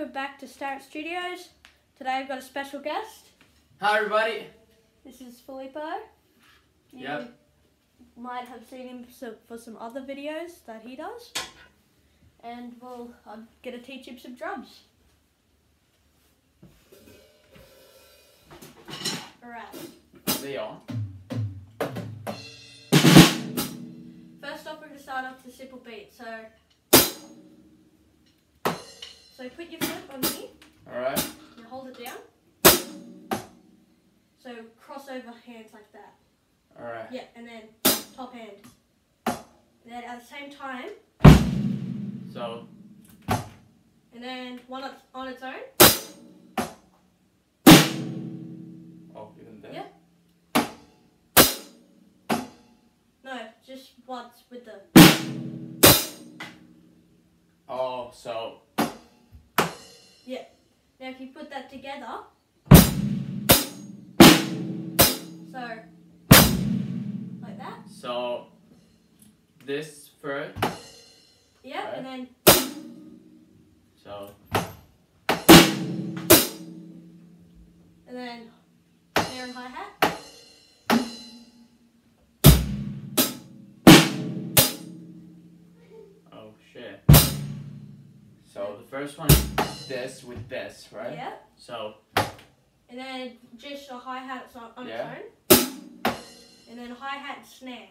welcome back to Starrett Studios. Today I've got a special guest. Hi everybody. This is Filippo. You Yep. might have seen him for some other videos that he does. And well, um, I'm gonna teach him some drums. Alright. They on. First off, we're gonna start off with a simple beat. So, so put your foot on me Alright. and hold it down. So cross over hands like that. Alright. Yeah, and then top hand. And then at the same time, So and then one on- on its own. oh even there? Yeah. No, just once with the. Oh so Now if you put that together. So, like that. so this first Yeah, Right. and then so and then snare and hi hat. oh shit. So the first one this with this, right? Yeah. So And then just a hi hat on, on Yeah. its own. And then hi hat snare.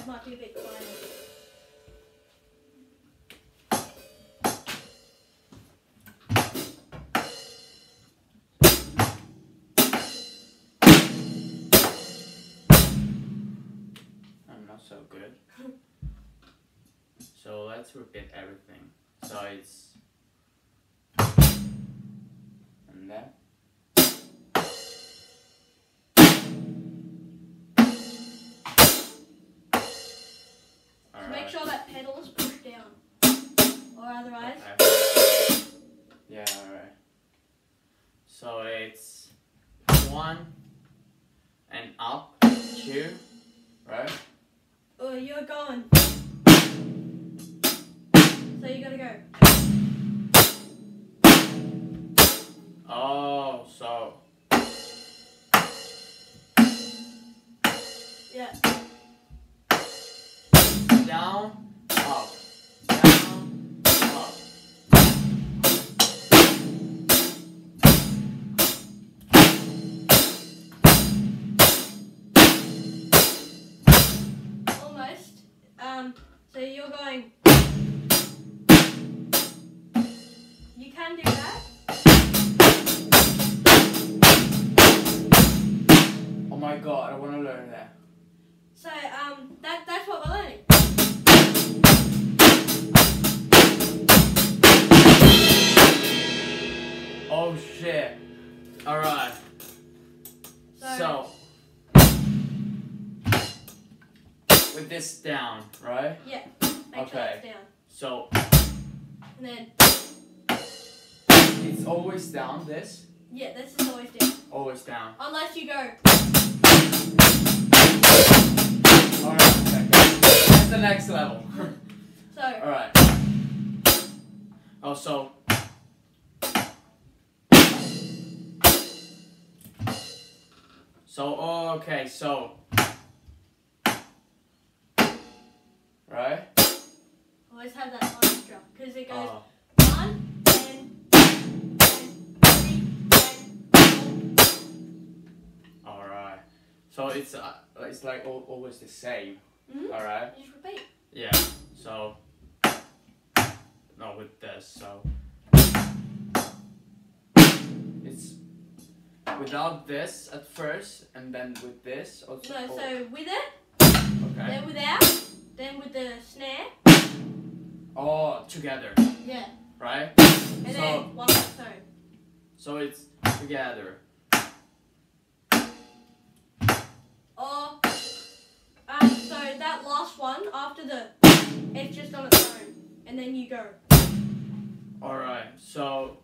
Yeah, might be a bit not so good. so let's repeat everything. So it's and then make sure that pedal is pushed down. Or otherwise. Okay. Yeah, alright. So it's one and up, two, right? Oh, you're going. So you gotta go. Oh, so Um, so you're going. You can do that. Oh my god, I want to learn that. So um, that that's what we're learning. Oh shit. Alright, with this down, right? yeah, make sure Okay. down, So and then it's always down, this? yeah, this is always down. Always down. Unless you go. Alright, okay. That's the next level. So Alright. Oh, so. So, okay, so. Always have that because it goes Oh, one, three, then, alright. So it's uh, it's like al- always the same. Mhm. Alright? You just repeat. Yeah, so. No, with this, so. It's without this at first, and then with this. Also, No, so with it, okay. then without, then with the snare. All together, Yeah. right? And So- then one on its. So it's together. Or, um, so that last one after the, it's just on its own, and then you go. Alright, so.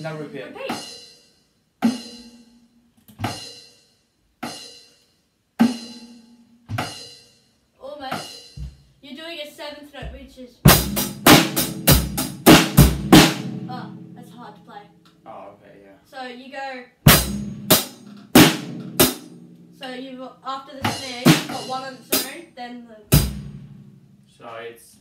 Now repeat. Repeat. Is. Oh, that's hard to play. Oh, okay, yeah. So you go. So you after the snare, you've got one on its own, then the. So it's.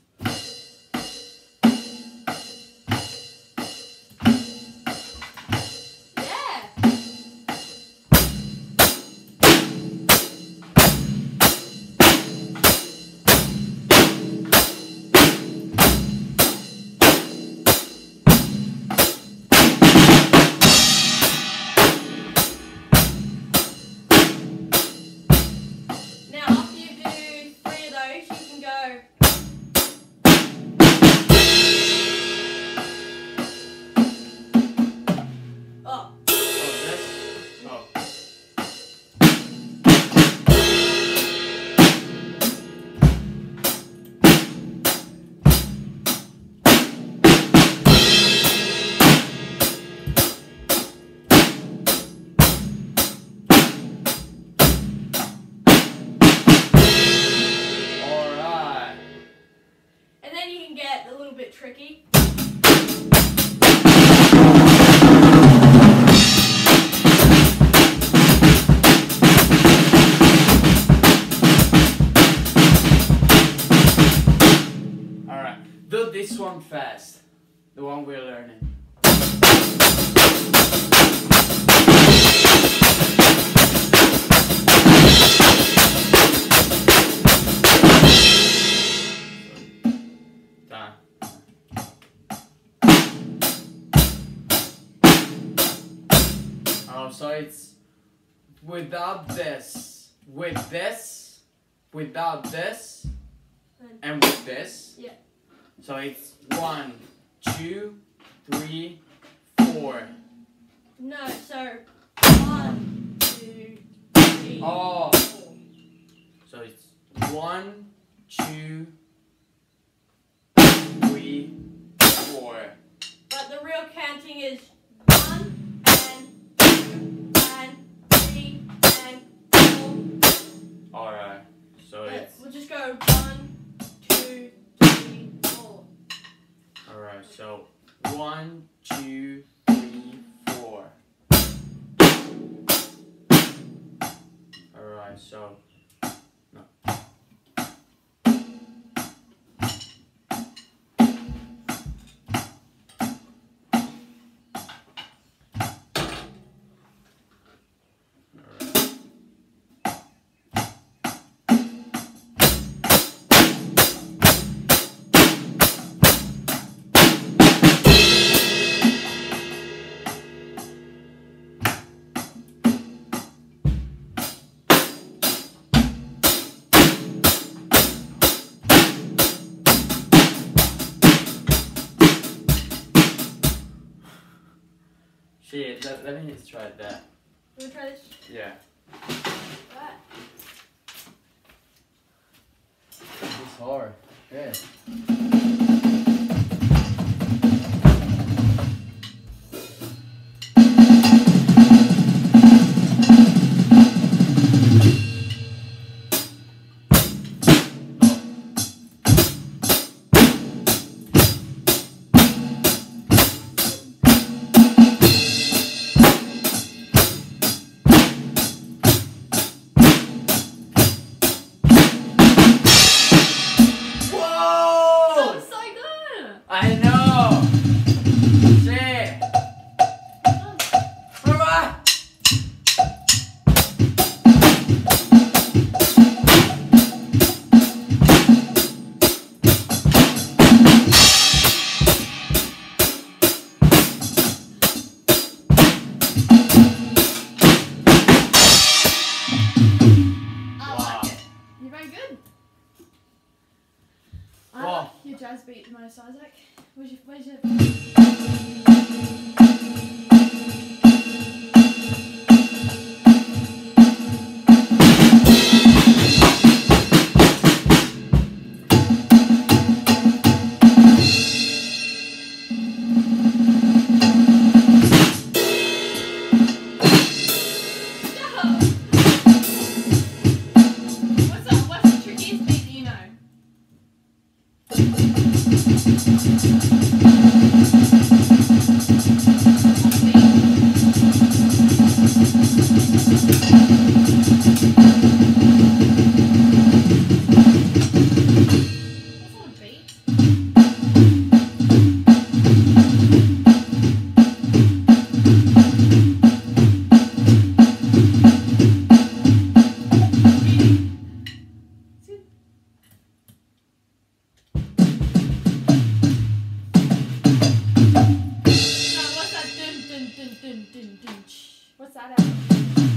This one fast. The one we're learning. Done. Oh, so it's without this, with this, without this, and with this. Yeah. So it's one, two, three, four. No, so one, two, three, Oh. four. So it's one, two, So Let me just try that. You wanna try this? Yeah. Right. It's hard. Yeah. Your jazz beat the most, Isaac. Where's your, where's your What's that?